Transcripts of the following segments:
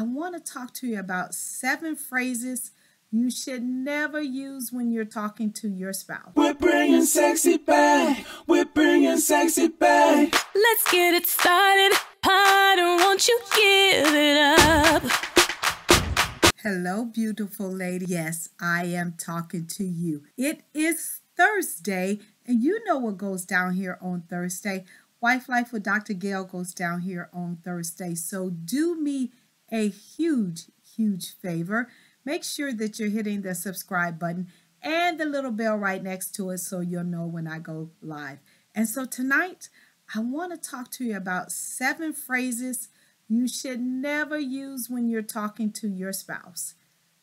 I want to talk to you about seven phrases you should never use when you're talking to your spouse. We're bringing sexy back. We're bringing sexy back. Let's get it started. Harder, won't you give it up? Hello, beautiful lady. Yes, I am talking to you. It is Thursday, and you know what goes down here on Thursday. Wife Life with Dr. Gail goes down here on Thursday. So do me a huge, huge favor. Make sure that you're hitting the subscribe button and the little bell right next to it so you'll know when I go live. And so tonight, I want to talk to you about seven phrases you should never use when you're talking to your spouse.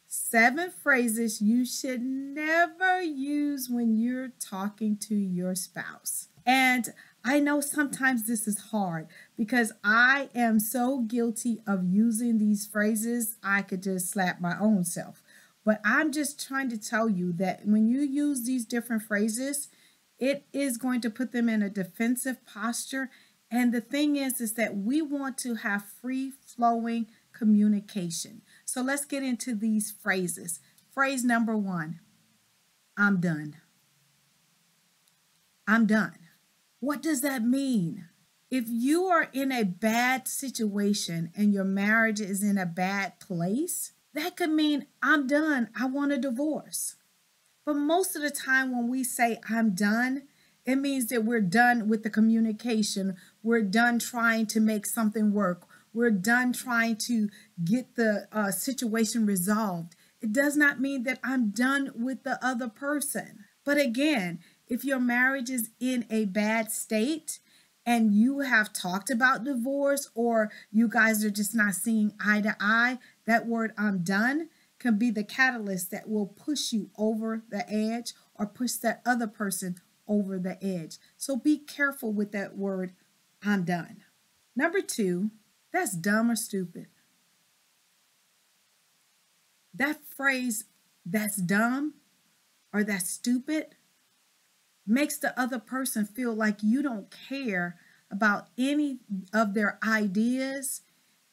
Seven phrases you should never use when you're talking to your spouse. And I know sometimes this is hard because I am so guilty of using these phrases, I could just slap my own self. But I'm just trying to tell you that when you use these different phrases, it is going to put them in a defensive posture. And the thing is, is that we want to have free flowing communication. So let's get into these phrases. Phrase number one I'm done. I'm done. What does that mean? If you are in a bad situation and your marriage is in a bad place, that could mean I'm done. I want a divorce. But most of the time, when we say I'm done, it means that we're done with the communication. We're done trying to make something work. We're done trying to get the uh, situation resolved. It does not mean that I'm done with the other person. But again, if your marriage is in a bad state and you have talked about divorce or you guys are just not seeing eye to eye, that word I'm done can be the catalyst that will push you over the edge or push that other person over the edge. So be careful with that word I'm done. Number two, that's dumb or stupid. That phrase, that's dumb or that's stupid, makes the other person feel like you don't care about any of their ideas,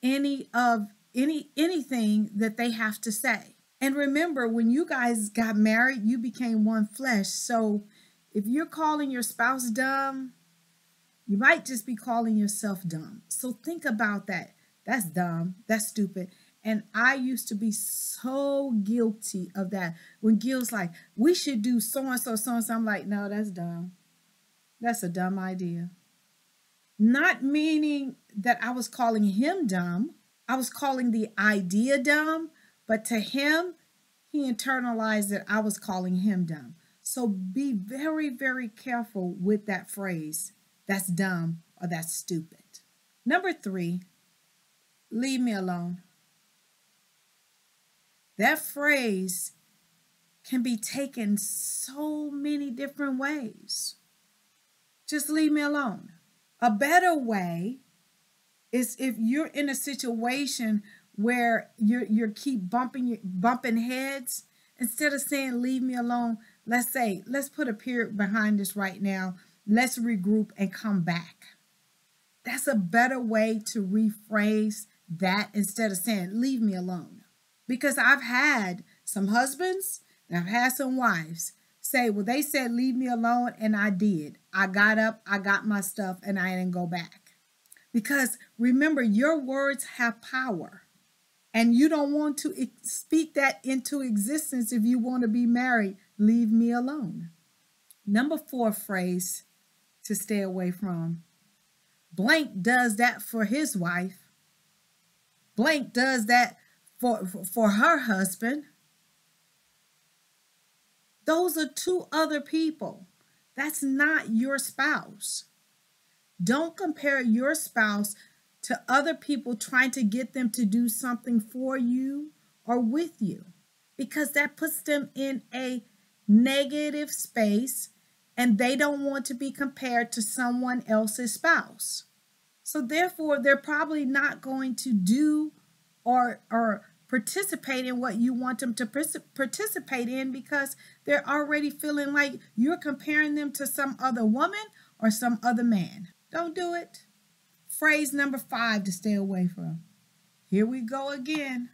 any of any anything that they have to say. And remember, when you guys got married, you became one flesh. So if you're calling your spouse dumb, you might just be calling yourself dumb. So think about that. That's dumb. That's stupid. And I used to be so guilty of that. When Gil's like, we should do so and so, so and so, I'm like, no, that's dumb. That's a dumb idea. Not meaning that I was calling him dumb, I was calling the idea dumb, but to him, he internalized that I was calling him dumb. So be very, very careful with that phrase. That's dumb or that's stupid. Number three, leave me alone. That phrase can be taken so many different ways. Just leave me alone. A better way is if you're in a situation where you're you keep bumping bumping heads instead of saying leave me alone let's say let's put a period behind this right now let's regroup and come back that's a better way to rephrase that instead of saying leave me alone because I've had some husbands and I've had some wives say, well, they said, leave me alone. And I did. I got up, I got my stuff, and I didn't go back. Because remember, your words have power. And you don't want to speak that into existence if you want to be married. Leave me alone. Number four phrase to stay away from. Blank does that for his wife. Blank does that for, for her husband. Those are two other people. That's not your spouse. Don't compare your spouse to other people trying to get them to do something for you or with you because that puts them in a negative space and they don't want to be compared to someone else's spouse. So therefore they're probably not going to do or or participate in what you want them to participate in because they're already feeling like you're comparing them to some other woman or some other man. Don't do it. Phrase number five to stay away from. Here we go again.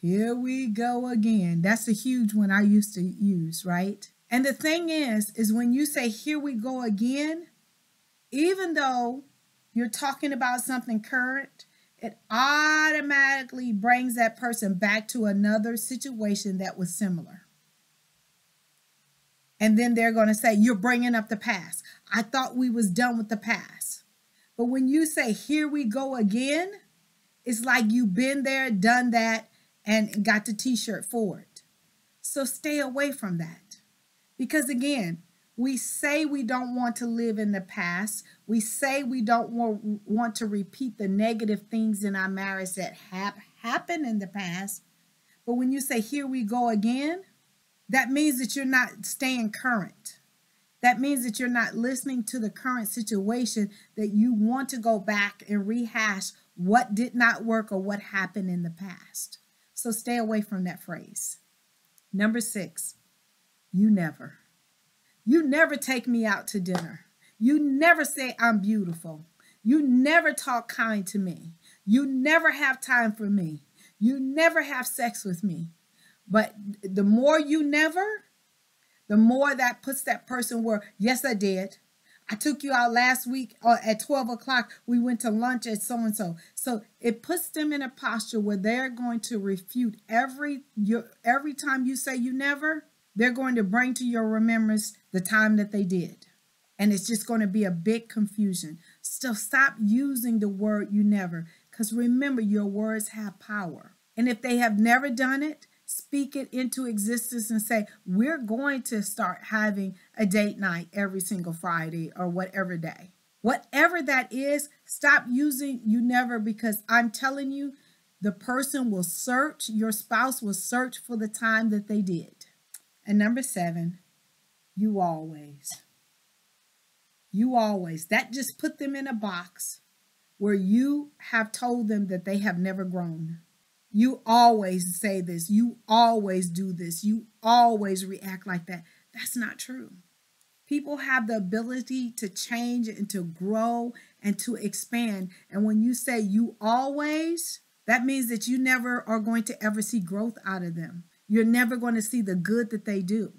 Here we go again. That's a huge one I used to use, right? And the thing is, is when you say, here we go again, even though you're talking about something current, it automatically brings that person back to another situation that was similar. And then they're going to say, You're bringing up the past. I thought we was done with the past. But when you say, Here we go again, it's like you've been there, done that, and got the t shirt for it. So stay away from that. Because again, we say we don't want to live in the past. We say we don't want to repeat the negative things in our marriage that have happened in the past. But when you say, Here we go again, that means that you're not staying current. That means that you're not listening to the current situation, that you want to go back and rehash what did not work or what happened in the past. So stay away from that phrase. Number six, you never. You never take me out to dinner. You never say I'm beautiful. You never talk kind to me. You never have time for me. You never have sex with me. But the more you never, the more that puts that person where, yes, I did. I took you out last week uh, at 12 o'clock. We went to lunch at so and so. So it puts them in a posture where they're going to refute every every time you say you never, they're going to bring to your remembrance the time that they did. And it's just going to be a big confusion. So stop using the word you never because remember, your words have power. And if they have never done it, speak it into existence and say, we're going to start having a date night every single Friday or whatever day. Whatever that is, stop using you never because I'm telling you, the person will search, your spouse will search for the time that they did. And number seven, you always. You always. That just put them in a box where you have told them that they have never grown. You always say this. You always do this. You always react like that. That's not true. People have the ability to change and to grow and to expand. And when you say you always, that means that you never are going to ever see growth out of them. You're never going to see the good that they do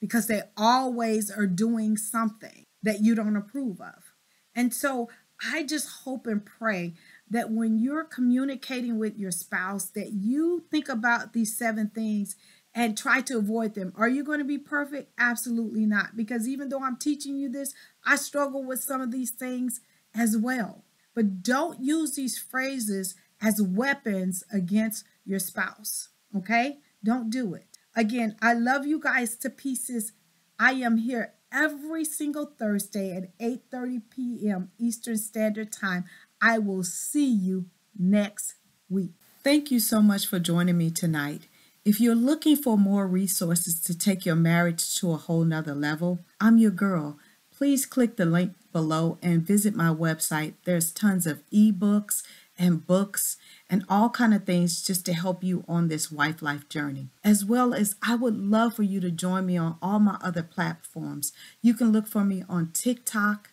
because they always are doing something that you don't approve of. And so I just hope and pray that when you're communicating with your spouse that you think about these seven things and try to avoid them. Are you going to be perfect? Absolutely not. Because even though I'm teaching you this, I struggle with some of these things as well. But don't use these phrases as weapons against your spouse. Okay? Don't do it. Again, I love you guys to pieces. I am here every single Thursday at 8:30 p.m. Eastern Standard Time. I will see you next week. Thank you so much for joining me tonight. If you're looking for more resources to take your marriage to a whole nother level, I'm your girl. Please click the link below and visit my website. There's tons of ebooks and books and all kind of things just to help you on this wife life journey. As well as I would love for you to join me on all my other platforms. You can look for me on TikTok,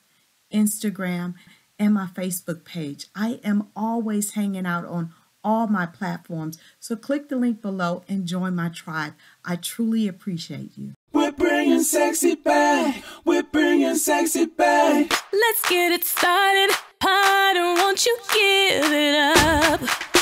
Instagram, and my Facebook page. I am always hanging out on all my platforms. So click the link below and join my tribe. I truly appreciate you. We're bringing sexy back. We're bringing sexy back. Let's get it started. I don't want you give it up.